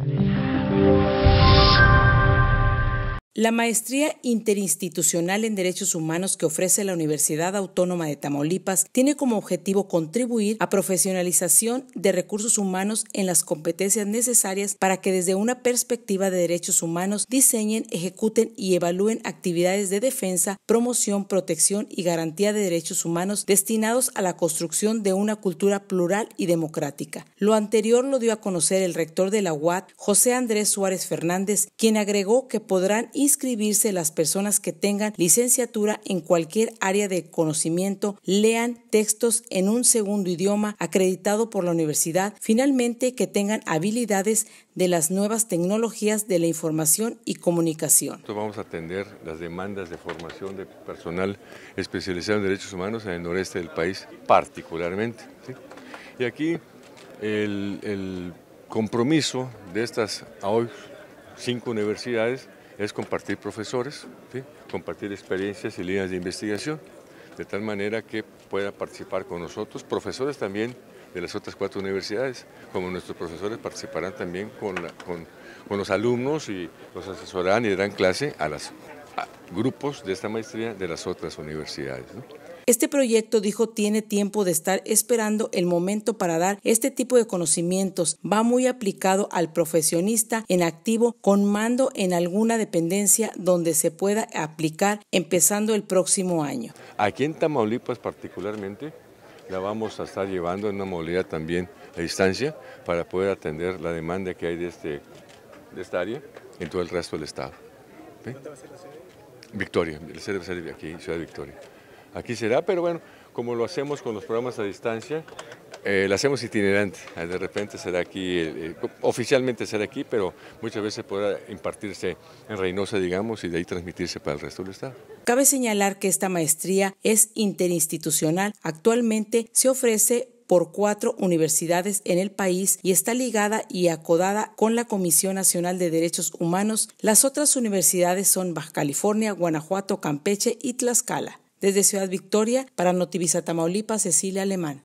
Yeah. La maestría interinstitucional en derechos humanos que ofrece la Universidad Autónoma de Tamaulipas tiene como objetivo contribuir a profesionalización de recursos humanos en las competencias necesarias para que desde una perspectiva de derechos humanos diseñen, ejecuten y evalúen actividades de defensa, promoción, protección y garantía de derechos humanos destinados a la construcción de una cultura plural y democrática. Lo anterior lo dio a conocer el rector de la UAT, José Andrés Suárez Fernández, quien agregó que podrán inscribirse las personas que tengan licenciatura en cualquier área de conocimiento, lean textos en un segundo idioma acreditado por la universidad, finalmente que tengan habilidades de las nuevas tecnologías de la información y comunicación. Vamos a atender las demandas de formación de personal especializado en derechos humanos en el noreste del país, particularmente. Y aquí el, compromiso de estas hoy cinco universidades es compartir profesores, compartir experiencias y líneas de investigación, de tal manera que pueda participar con nosotros, profesores también de las otras cuatro universidades, como nuestros profesores participarán también con, los alumnos y los asesorarán y darán clase a los grupos de esta maestría de las otras universidades. Este proyecto, dijo, tiene tiempo de estar esperando el momento para dar este tipo de conocimientos. Va muy aplicado al profesionista en activo con mando en alguna dependencia donde se pueda aplicar empezando el próximo año. Aquí en Tamaulipas particularmente la vamos a estar llevando en una modalidad también a distancia para poder atender la demanda que hay de, este, de esta área en todo el resto del estado. ¿Dónde va a ser la sede? Victoria, el sede va a aquí, Ciudad Victoria aquí será, pero bueno, como lo hacemos con los programas a distancia, eh, lo hacemos itinerante. De repente será aquí, eh, eh, oficialmente será aquí, pero muchas veces podrá impartirse en Reynosa, digamos, y de ahí transmitirse para el resto del Estado. Cabe señalar que esta maestría es interinstitucional. Actualmente se ofrece por cuatro universidades en el país y está ligada y acodada con la Comisión Nacional de Derechos Humanos. Las otras universidades son Baja California, Guanajuato, Campeche y Tlaxcala. Desde Ciudad Victoria, para Notivisa Tamaulipas, Cecilia Alemán.